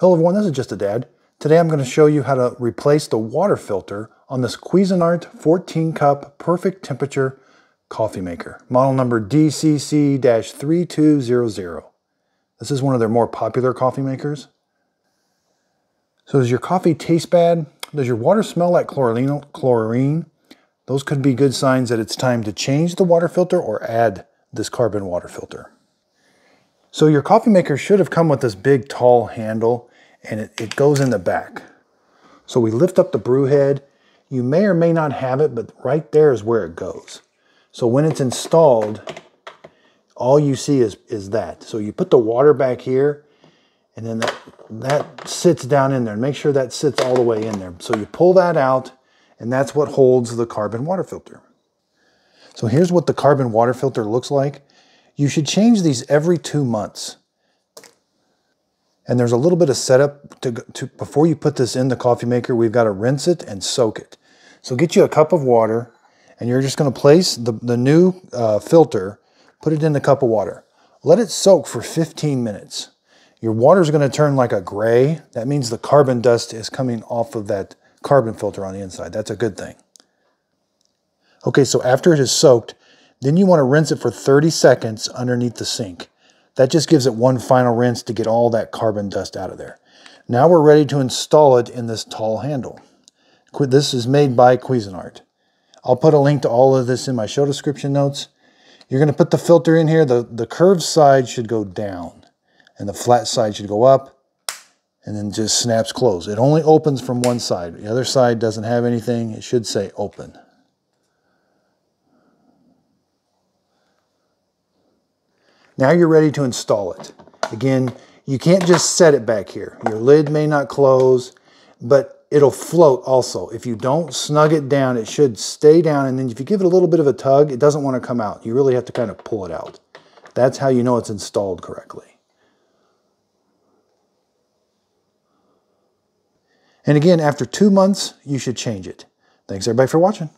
Hello everyone, this is Just a Dad. Today I'm going to show you how to replace the water filter on this Cuisinart 14 cup perfect temperature coffee maker, model number DCC-3200. This is one of their more popular coffee makers. So does your coffee taste bad? Does your water smell like chlorine? chlorine? Those could be good signs that it's time to change the water filter or add this carbon water filter. So your coffee maker should have come with this big tall handle and it, it goes in the back. So we lift up the brew head. You may or may not have it, but right there is where it goes. So when it's installed, all you see is, is that. So you put the water back here, and then that, that sits down in there. Make sure that sits all the way in there. So you pull that out, and that's what holds the carbon water filter. So here's what the carbon water filter looks like. You should change these every two months. And there's a little bit of setup to, to before you put this in the coffee maker, we've got to rinse it and soak it. So get you a cup of water and you're just going to place the, the new uh, filter, put it in the cup of water. Let it soak for 15 minutes. Your water is going to turn like a gray. That means the carbon dust is coming off of that carbon filter on the inside. That's a good thing. Okay, so after it is soaked, then you want to rinse it for 30 seconds underneath the sink. That just gives it one final rinse to get all that carbon dust out of there. Now we're ready to install it in this tall handle. This is made by Cuisinart. I'll put a link to all of this in my show description notes. You're going to put the filter in here. The, the curved side should go down and the flat side should go up and then just snaps closed. It only opens from one side. The other side doesn't have anything. It should say open. Now you're ready to install it. Again, you can't just set it back here. Your lid may not close, but it'll float also. If you don't snug it down, it should stay down. And then if you give it a little bit of a tug, it doesn't want to come out. You really have to kind of pull it out. That's how you know it's installed correctly. And again, after two months, you should change it. Thanks everybody for watching.